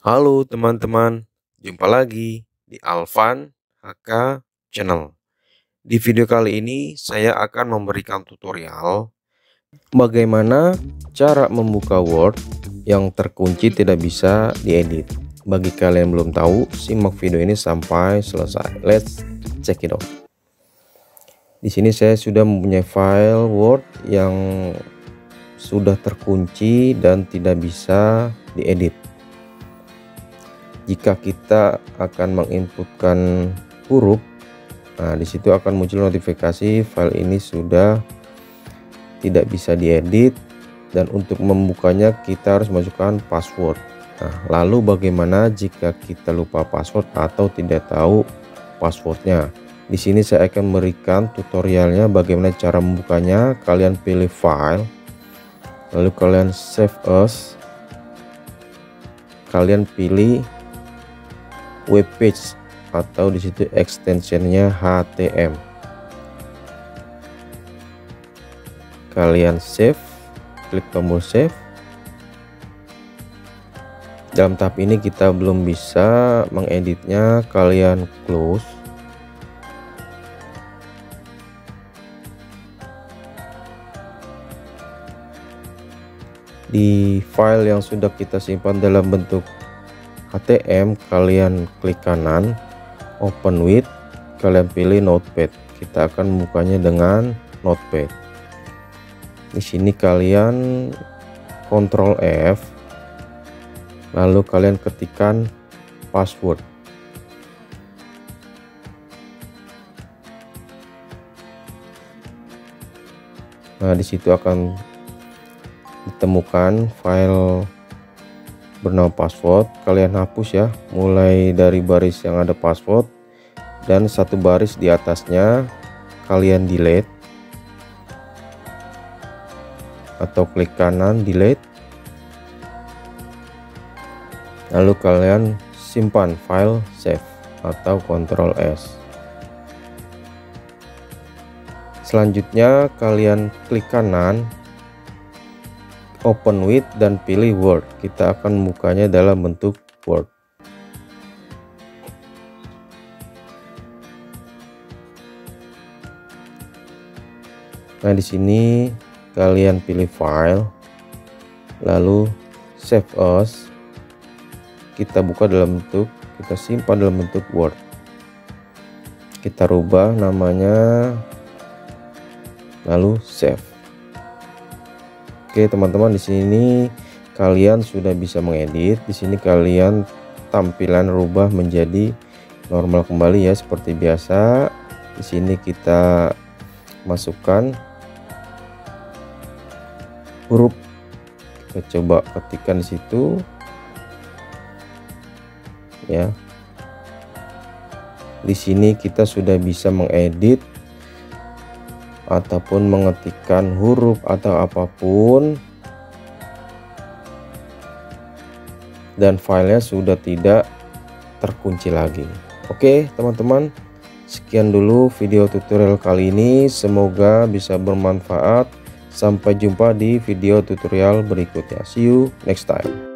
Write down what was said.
Halo teman-teman, jumpa lagi di Alvan HK Channel. Di video kali ini saya akan memberikan tutorial bagaimana cara membuka Word yang terkunci tidak bisa diedit. Bagi kalian yang belum tahu, simak video ini sampai selesai. Let's check it out. Di sini saya sudah mempunyai file Word yang sudah terkunci dan tidak bisa diedit. Jika kita akan menginputkan huruf, nah di situ akan muncul notifikasi file ini sudah tidak bisa diedit dan untuk membukanya kita harus masukkan password. Nah, lalu bagaimana jika kita lupa password atau tidak tahu passwordnya? Di sini saya akan memberikan tutorialnya bagaimana cara membukanya. Kalian pilih file, lalu kalian save as kalian pilih web page atau di situ extensionnya HTM kalian save klik tombol save. Dalam tahap ini kita belum bisa mengeditnya kalian close. Di file yang sudah kita simpan dalam bentuk HTM kalian klik kanan open with kalian pilih notepad. Kita akan membukanya dengan notepad. Di sini kalian Ctrl F lalu kalian ketikkan password. Nah di situ akan ditemukan file bernama password. Kalian hapus ya mulai dari baris yang ada password dan satu baris di atasnya kalian delete atau klik kanan delete. Lalu kalian simpan file save atau Ctrl S. Selanjutnya kalian klik kanan open with dan pilih Word. Kita akan membukanya dalam bentuk Word. Nah di sini kalian pilih file lalu save as. Kita buka dalam bentuk kita simpan dalam bentuk Word. Kita rubah namanya lalu save Oke teman-teman di sini kalian sudah bisa mengedit. Di sini kalian tampilan rubah menjadi normal kembali ya seperti biasa. Di sini kita masukkan huruf. Kita coba ketikkan di situ. Ya. Di sini kita sudah bisa mengedit ataupun mengetikkan huruf atau apa pun dan filenya sudah tidak terkunci lagi. Oke teman-teman sekian dulu video tutorial kali ini. Semoga bisa bermanfaat. Sampai jumpa di video tutorial berikutnya. See you next time